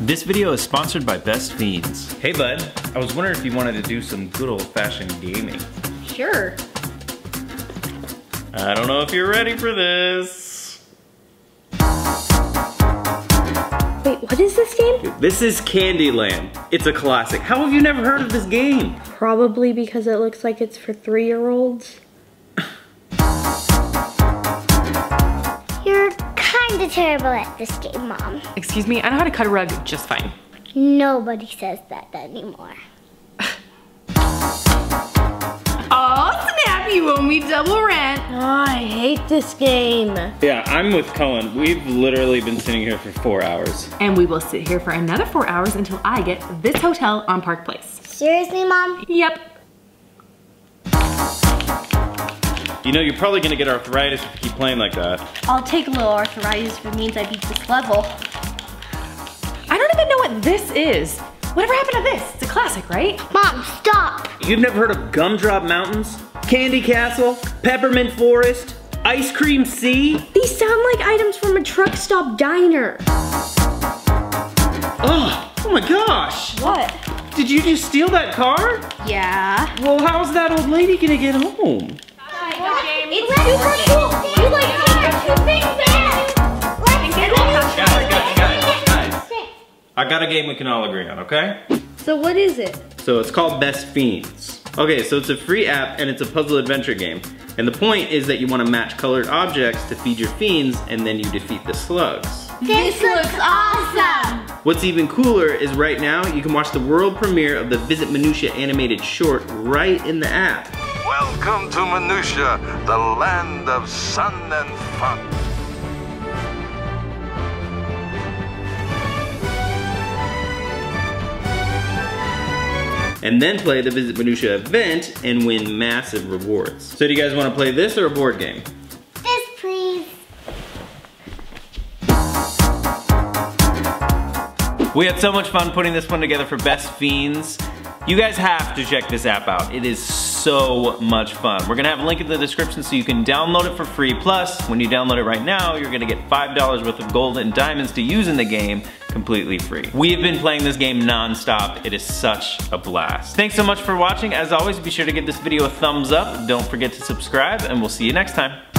This video is sponsored by Best Fiends. Hey bud, I was wondering if you wanted to do some good old fashioned gaming. Sure. I don't know if you're ready for this. Wait, what is this game? This is Candyland. It's a classic. How have you never heard of this game? Probably because it looks like it's for three-year-olds. Kinda terrible at this game, Mom. Excuse me, I know how to cut a rug just fine. Nobody says that anymore. Oh, snap, you owe me double rent. Oh, I hate this game. Yeah, I'm with Cullen. We've literally been sitting here for four hours. And we will sit here for another four hours until I get this hotel on Park Place. Seriously, Mom? Yep. You know, you're probably gonna get arthritis if you keep playing like that. I'll take a little arthritis if it means I beat this level. I don't even know what this is. Whatever happened to this? It's a classic, right? Mom, stop! You've never heard of Gumdrop Mountains? Candy Castle? Peppermint Forest? Ice Cream Sea? These sound like items from a truck stop diner. Oh, oh my gosh! What? Did you just steal that car? Yeah. Well, how's that old lady gonna get home? I got a game we can all agree on, okay? So what is it? So it's called Best Fiends. Okay, so it's a free app and it's a puzzle adventure game. And the point is that you want to match colored objects to feed your fiends and then you defeat the slugs. This looks awesome! What's even cooler is right now you can watch the world premiere of the Visit Minutia animated short right in the app. Welcome to Minutia, the land of sun and fun. And then play the Visit Minutia event and win massive rewards. So do you guys want to play this or a board game? This, please. We had so much fun putting this one together for Best Fiends. You guys have to check this app out. It is so much fun. We're gonna have a link in the description so you can download it for free. Plus, when you download it right now, you're gonna get $5 worth of gold and diamonds to use in the game completely free. We have been playing this game non-stop. It is such a blast. Thanks so much for watching. As always, be sure to give this video a thumbs up. Don't forget to subscribe and we'll see you next time.